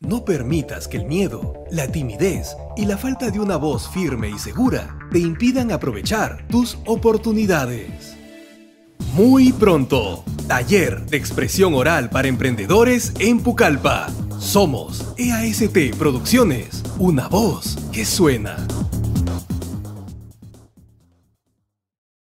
No permitas que el miedo, la timidez y la falta de una voz firme y segura te impidan aprovechar tus oportunidades. Muy pronto, taller de expresión oral para emprendedores en Pucallpa. Somos EAST Producciones, una voz que suena.